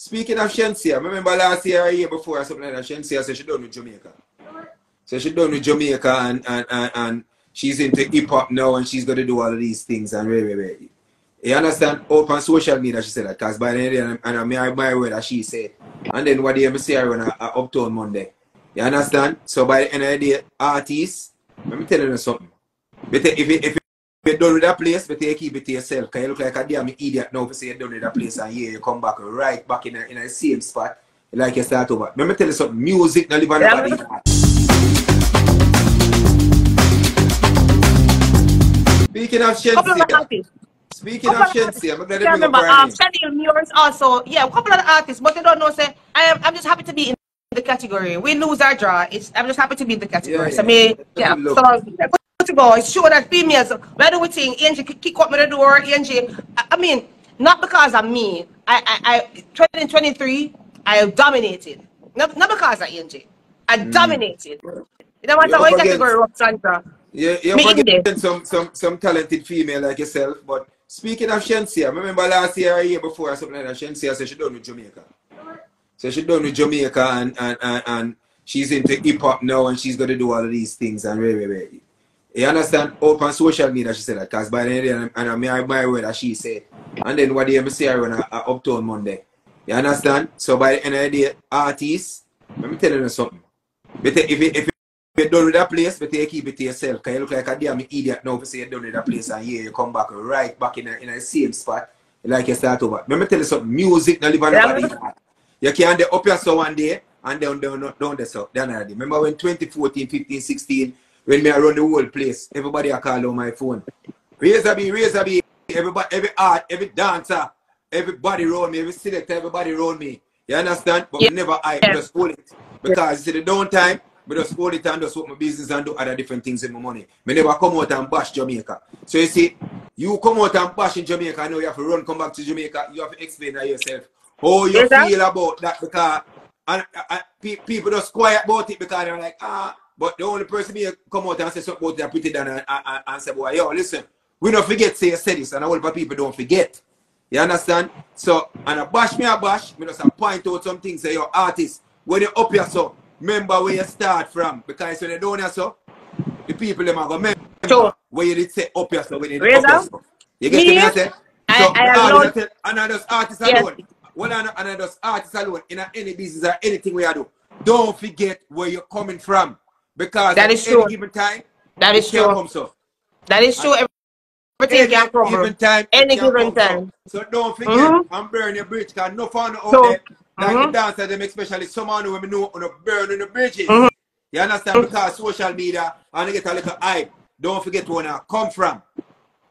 Speaking of Shenseea, remember last year or year before or something like that, Shenseea said she done with Jamaica. So she done with Jamaica and, and, and, and she's into hip hop now and she's gonna do all of these things and wait, wait, wait. You understand? Open social media, she said that. Because by the end day, and I mean, my word that she said. And then what do you say her on a, a Uptown Monday? You understand? So by the end of the day, artists, let me tell you something. If, you, if you're done with that place, but you keep it to yourself. Because you look like a damn idiot now if you say you're done with that place and yeah, you come back right back in, a, in the same spot like you start over. Let me tell you something. Music, not live on Yeah. Speaking of Shenseea, speaking of Shenseea, I'm going to Yeah, remember, um. Chanel Muirs also, yeah, a couple of artists, but they don't know, say, I am, I'm just happy to be in the category. We lose our draw. It's, I'm just happy to be in the category. Yeah, So, yeah. me, yeah, Good so, luck. good to go. It's sure that females, where do we think, Angie, kick up me the door, Angie, I, I mean, not because of me. I, I, I, 2023, I have dominated. Not, not because of Angie. I mm. dominated. You know what You're I'm up saying? against- category, Roxandra. Yeah, you're forgetting some, some, some talented female like yourself. But speaking of Shenseea, remember last year or year before or something like that, Shenseea said she done with Jamaica. So she done with Jamaica and, and, and, and she's into hip hop now and she's going to do all of these things and wait, wait, wait. You understand? Open social media, she said that. Because by the end of the day, and I mean, my word that she said. And then what do you say her on a, a Uptown Monday? You understand? So by the end of the day, artists, let me tell you something. But if you, if you're done with that place, but you keep it to yourself. Because you look like a damn idiot now if you say you're done with that place and yeah, you come back right back in, a, in the same spot like you start over. Let me tell you something. Music, not live on Yeah. nobody. You can do up your so one day and down, down, down, down the so. The day. Remember when 2014, 15, 16, when me I run the whole place, everybody I call on my phone. Razor B, Razor B, everybody, every art, every dancer, everybody round me, every selector, everybody round me. You understand? But Yeah. never I Yeah. just hold it. Because you see the downtime, me just hold it and just work my business and do other different things in my money. Me never come out and bash Jamaica. So you see, you come out and bash in Jamaica, I know you have to run, come back to Jamaica, you have to explain that yourself. How you sir. feel about that because and, and, pe- people just quiet about it because they're like, ah, but the only person here come out and say something about put it down and, and, and say, boy, yo, listen, we don't forget say you said this, and a whole lot of people don't forget. You understand? So, and a bash me a bash, me just a point out some things, say, yo, artist, when you up here, so, remember where you start from, because when you down here, so, the people them are going remember Sure. where you did say up here, so, when you did up here, so. You get Me? me, I say? So, I the alone- artist, and I just artists Yes. alone. Well, and I just artists alone in any business or anything we are do. Don't forget where you're coming from. Because That at is any true. given time, That is true. come so. That is true. Everything Any can come. given time, Any given come so. time. So don't forget Mhm. and burn your bridge because no fun out So, there. Like mhm. the dancer them, especially someone who we know on the burn on the bridges. Mhm. You understand? Because social media and they get a little hype. Don't forget where you come from.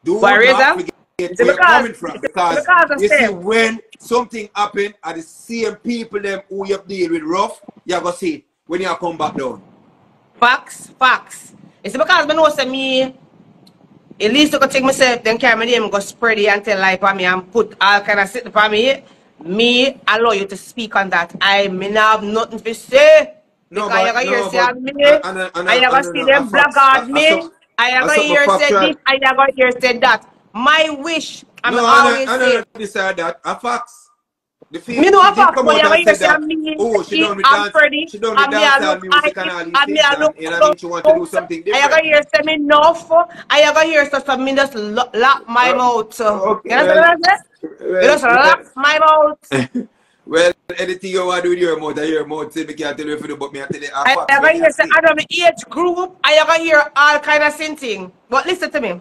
Do Why, not forget where you're coming from. Because, because you see, when something happen at the same people them who you deal with rough, you go see when you come back down. Facts, facts. It's because I know say me, at least I could take myself, then carry my name, go spread it and tell lie for me and put all kind of shit for me. Me allow you to speak on that. I may not have nothing to say. No, because you but- gonna hear say me, and- and- and- I and- see them blackguard me, I you and gonna hear say this, I you gonna hear say that. My wish, I'm no, always I, I, say, I don't decide that. A facts. The film, Me know a she did fact, come you and hear said say that, me, oh, she done with I'm dance, Freddie, she done with and I dancehall look music and all these and things, and, you know, what I mean, she want to do something I you gonna different. hear say me enough, I gonna hear say some me just lock my Uh, mouth. okay, you know well, what I'm saying? well, You just lock my mouth. well, anything you want to do with your mouth, I your mouth, say, me can't tell you if you do, but me I tell you I you hear say see. I don't age group, I gonna hear all kind of thing. But listen to me.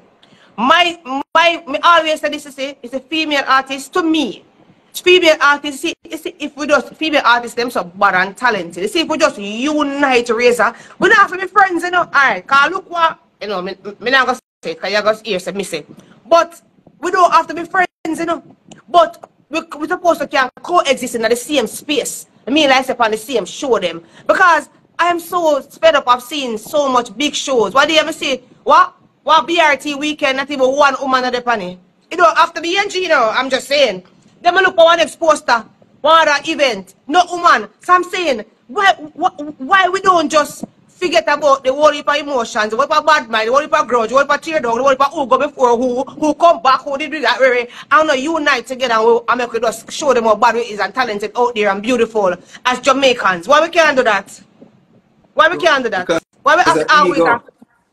My my me always say this say it's a female artist to me. Female artists, see, see, if we just female artists, them so bad and talented. You see, if we just unite, Razor, ah, we don't have to be friends, you know. Alright, cause look what you know, me, me not gonna say, cause you gonna hear say me say. But we don't have to be friends, you know. But we we supposed to can coexist in the same space. I I said, on the same show them. Because I am so fed up of seeing so much big shows. What do you ever say? What? What BRT weekend, not even one woman at the penny. You know, after to be NG, you know. I'm just saying. Them a look for one next poster, one other event, no woman. So I'm saying, why, why, why we don't just forget about the whole heap of emotions, the whole heap of bad mind, the whole heap of grudge, the whole heap tear down, the whole heap who go before who, who come back, who did that, really. I know unite together and, we, and make we just show them how bad we is and talented out there and beautiful as Jamaicans. Why we can't do that? Why we can't do that? Because- Why we have ah, because to always have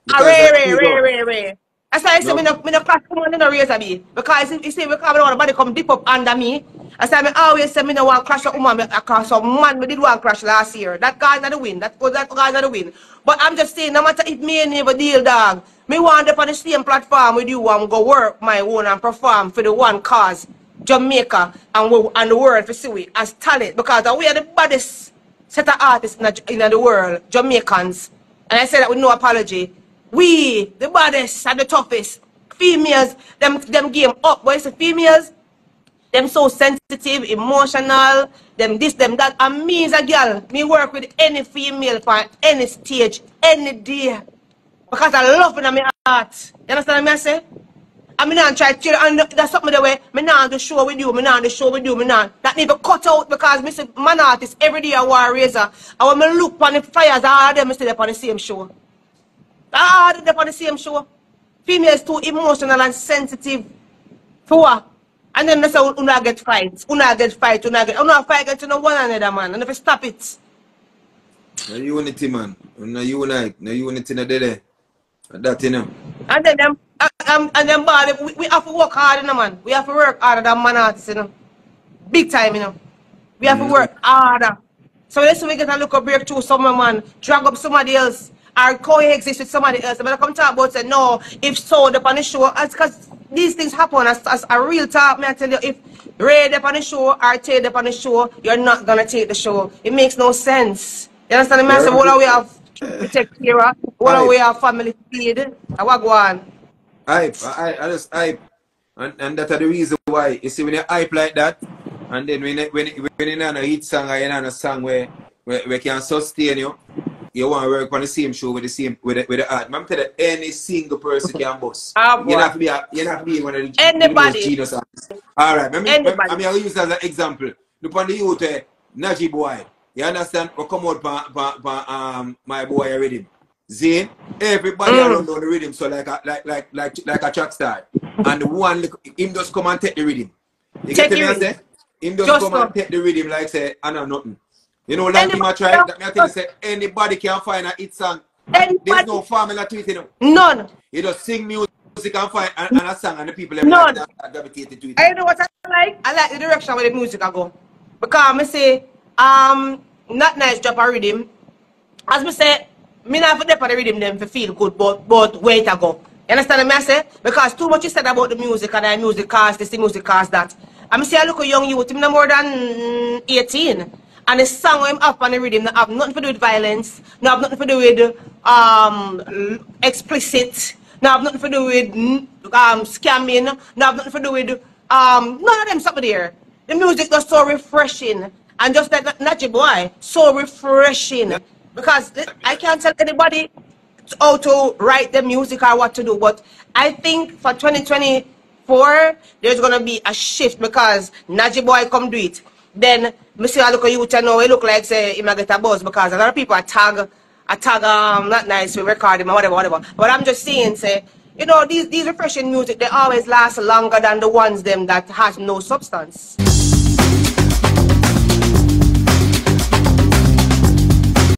Because Ray, of ray, ego. That's why I say No. me no, me no class someone in the razor me. Because if you see me come around, body come deep up under me. I say me always say me no want crash a woman, me I crash some man, me did one crash last year. That guy not the win. That that guy not the win. But I'm just saying, no matter if me and never deal dog, me want up on the same platform with you and go work my own and perform for the one cause. Jamaica and, we, and the world for see we as talent because we are the baddest set of artists in the, in the world, Jamaicans. And I say that with no apology. We, the baddest and the toughest, females, them them game up. It's the females, them so sensitive, emotional, them this, them that. And me as a girl, me work with any female for any stage, any day. Because I love in my heart. You understand what I say? I mean, I try to, and that's something the way, me not do show with you, me not do show with you, me not. That need to cut out because say, man artist, every day I a razor. And when me look on the flyers, all of them still up on the same show. All of them on the same show. Females too emotional and sensitive. For what? And then they say, una get fight, una get fight, una get, una fight against no one another, man. And if you stop it. No unity, man. No unite. No unity no there. That, you know. And then them, uh, um, and then bad, we, we have to work hard, you know, man. We have to work harder than man artists, you know. Big time, you know. We have to work harder. So let's we get a look a breakthrough somewhere, man. Drag up somebody else. Or coexist with somebody else. But I come talk about say no, if so, the on the show, because these things happen as, as a real talk, me I tell you, if Ray up on the show or Tay up on the show, you're not gonna take the show. It makes no sense. You understand me? I say, what we have to take care of, what we have family feed, I go on. hype. I, I just hype. And, and that's the reason why. You see, when you hype like that, and then when, when, when you're not a hit song or you're not a song where, where, where can sustain you, you want to work on the same show with the same with the, with the art. I'm telling you, any single person can boss. Ah, you have to be a, you have to be one of the, Anybody. most genius artists. All right, me, let me, I mean, I'll use as an example. Look on the youth, eh, Najee boy. You understand? We come out pa, pa, pa, um, my boy rhythm. Zane, everybody Mm. around on the rhythm, so like a like like like like a track star. And the one look- him just come and take the rhythm. You Take get me. Him just, Just come come. and take the rhythm like say I know nothing. You know, like him I try that me I you say anybody can find a hit song. There's Anybody, no formula to it, you know. none. You just sing music and find and, and a song and the people None. like that gravitated to it. I know what I like. I like the direction where the music I go. Because I say, um, Notnice drop a rhythm. As me say, me not for the rhythm them to feel good, but but where it I go. You understand what I say? Because too much you said about the music and the music cause this, the music cause that. I say I look a young youth, him no more than mm, 18. And the song him up on the rhythm no have nothing to do with violence, no have nothing to do with um explicit, no have nothing to do with um scamming, no have nothing to do with um none of them something there. The music was so refreshing. And just like Naji Boy, so refreshing. Because I can't tell anybody how to write the music or what to do. But I think for 2024, there's gonna be a shift because Naji Boy come do it. Then me see I look at you and know it look like say might get a buzz because a lot of people are tag a tag um not nice we record him or whatever, whatever. But I'm just saying say you know these these refreshing music they always last longer than the ones them that has no substance.